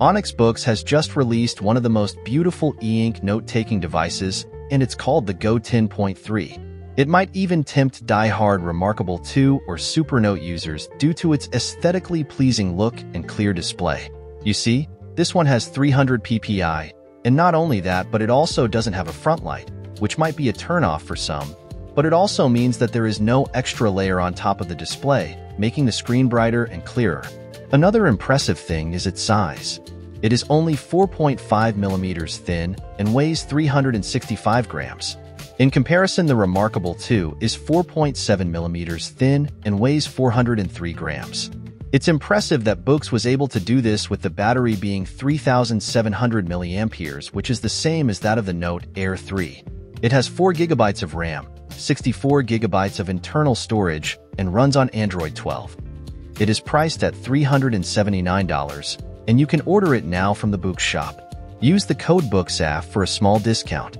Onyx Boox has just released one of the most beautiful e-ink note-taking devices, and it's called the Go 10.3. It might even tempt die-hard Remarkable 2 or Supernote users due to its aesthetically pleasing look and clear display. You see, this one has 300 ppi, and not only that, but it also doesn't have a front light, which might be a turnoff for some, but it also means that there is no extra layer on top of the display, making the screen brighter and clearer. Another impressive thing is its size. It is only 4.5 millimeters thin and weighs 365 grams. In comparison, the Remarkable 2 is 4.7 millimeters thin and weighs 403 grams. It's impressive that Boox was able to do this with the battery being 3,700 milliamperes, which is the same as that of the Note Air 3. It has 4 gigabytes of RAM, 64 gigabytes of internal storage, and runs on Android 12. It is priced at $379, and you can order it now from the Boox shop. Use the code BOOXAFF for a small discount.